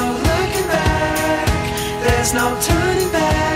no looking back. There's no turning back.